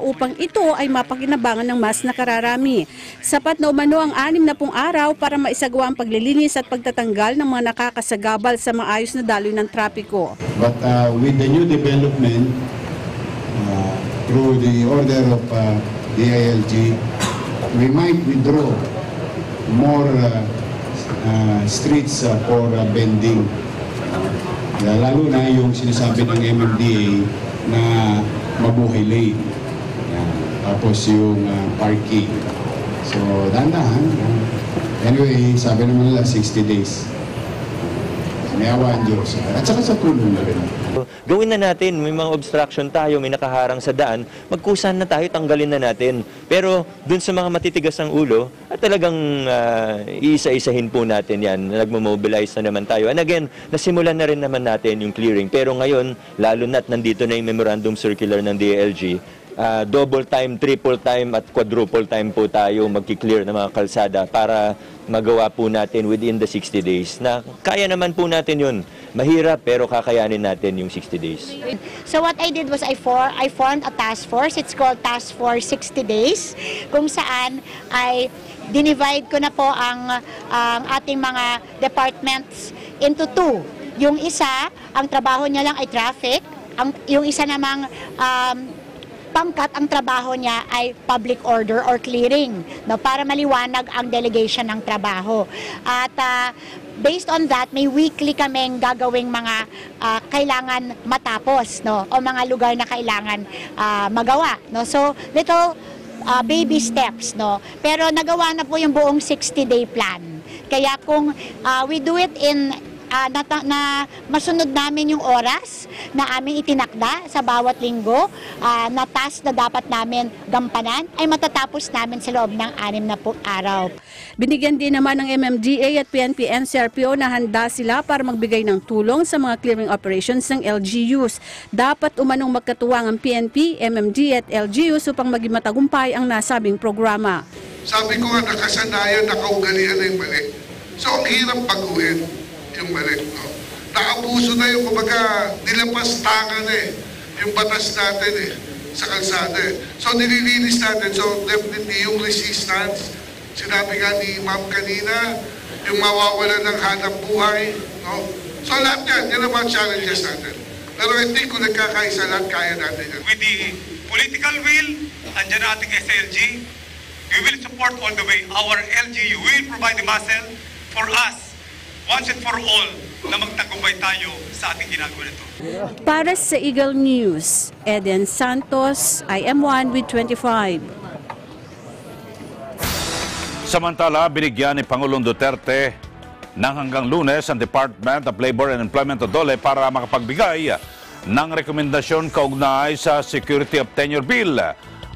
upang ito ay mapakinabangan ng mas nakararami. Sapat na umano ang anim na pong araw para maisagawa ang paglilinis at pagtatanggal ng mga nakakasagabal sa maayos na daloy ng trapiko. But uh, with the new development, uh, through the order of uh, the ILG, we might withdraw more uh, uh, streets uh, for uh, bending. Uh, lalo na yung sinasabi ng MMDA na mabuhay lane. Tapos yung uh, parking. So, dahan-dahan. Anyway, sabi naman nila 60 days. May awa ang Diyos. At saka sa tulong na rin. Gawin na natin, may mga obstruction tayo, may nakaharang sa daan, magkusan na tayo, tanggalin na natin. Pero dun sa mga matitigas ng ulo, at talagang uh, iisa-isahin po natin yan, nagmo-mobilize na naman tayo. And again, nasimulan na rin naman natin yung clearing. Pero ngayon, lalo na't nandito na yung memorandum circular ng DLG, uh, double time, triple time at quadruple time po tayo magki-clear ng mga kalsada para magawa po natin within the 60 days na kaya naman po natin yun. Mahirap pero kakayanin natin yung 60 days. So what I did was I, for, I formed a task force. It's called Task Force 60 Days kung saan ay dinivide ko na po ang, ang ating mga departments into two. Yung isa, ang trabaho niya lang ay traffic. Ang, yung isa namang um, pangkat ang trabaho niya ay public order or clearing no para maliwanag ang delegation ng trabaho. At uh, based on that may weekly kaming gagawing mga uh, kailangan matapos no o mga lugar na kailangan uh, magawa no. So little uh, baby steps no. Pero nagawa na po yung buong 60 day plan. Kaya kung uh, we do it in uh, na, na masunod namin yung oras na aming itinakda sa bawat linggo uh, na task na dapat namin gampanan ay matatapos namin sa loob ng anim na po araw. Binigyan din naman ng MMDA at PNP NCRPO na handa sila para magbigay ng tulong sa mga clearing operations ng LGUs. Dapat umanong magkatuwang ang PNP, MMD at LGUs upang maging matagumpay ang nasabing programa. Sabi ko nga nakasanayan, nakaugalian na yung mali. So ang hirap baguhin yung mali. No? Naabuso na yung kumbaga nilapas tanga na eh. Yung batas natin eh sa kalsada eh. So nililinis natin. So definitely yung resistance, sinabi nga ni ma'am kanina, yung mawawala ng hanap buhay. No? So lahat yan, yan ang mga challenges natin. Pero I think kung nagkakaisa lahat, kaya natin yan. With the political will, andyan ang ating SLG, we will support all the way. Our LGU will provide the muscle for us once and for all na magtagumpay tayo sa ating ginagawa nito. Para sa Eagle News, Eden Santos, IM1 with 25. Samantala, binigyan ni Pangulong Duterte ng hanggang lunes ang Department of Labor and Employment o DOLE para makapagbigay ng rekomendasyon kaugnay sa Security of Tenure Bill.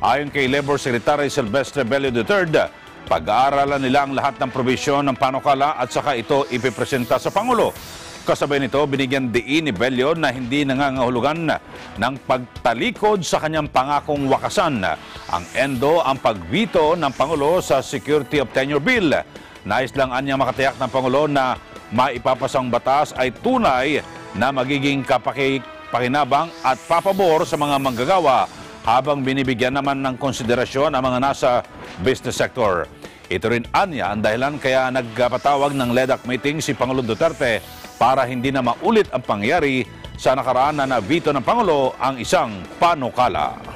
Ayon kay Labor Secretary Silvestre Bello III, pag-aaralan nila ang lahat ng probisyon ng panukala at saka ito ipipresenta sa Pangulo. Kasabay nito, binigyan diin ni Bello na hindi nangangahulugan ng pagtalikod sa kanyang pangakong wakasan. Ang endo ang pagvito ng Pangulo sa Security of Tenure Bill. Nais lang anya makatiyak ng Pangulo na maipapasang batas ay tunay na magiging kapakipakinabang at papabor sa mga manggagawa habang binibigyan naman ng konsiderasyon ang mga nasa business sector. Ito rin anya ang dahilan kaya nagpatawag ng LEDAC meeting si Pangulong Duterte para hindi na maulit ang pangyari sa nakaraan na nabito ng Pangulo ang isang panukala.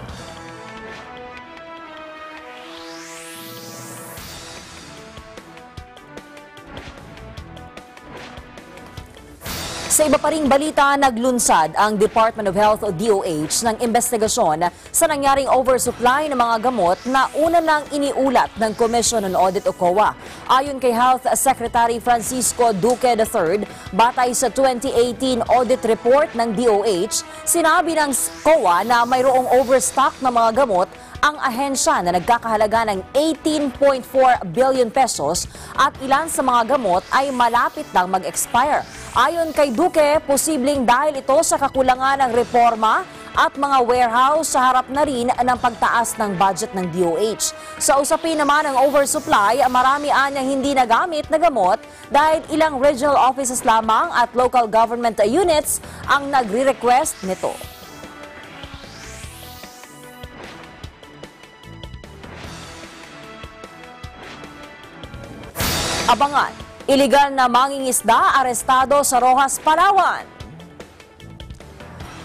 Sa iba pa ring balita, naglunsad ang Department of Health o DOH ng investigasyon sa nangyaring oversupply ng mga gamot na una nang iniulat ng Commission on Audit o COA. Ayon kay Health Secretary Francisco Duque III, batay sa 2018 audit report ng DOH, sinabi ng COA na mayroong overstock ng mga gamot ang ahensya na nagkakahalaga ng 18.4 billion pesos at ilan sa mga gamot ay malapit lang mag-expire. Ayon kay Duque, posibleng dahil ito sa kakulangan ng reforma at mga warehouse sa harap na rin ng pagtaas ng budget ng DOH. Sa usapin naman ng oversupply, marami anyang hindi nagamit na gamot dahil ilang regional offices lamang at local government units ang nagre-request nito. Abangan, iligal na mangingisda arestado sa Rojas, Palawan.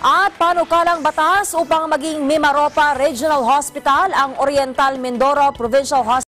At panukalang batas upang maging Mimaropa Regional Hospital ang Oriental Mindoro Provincial Hospital.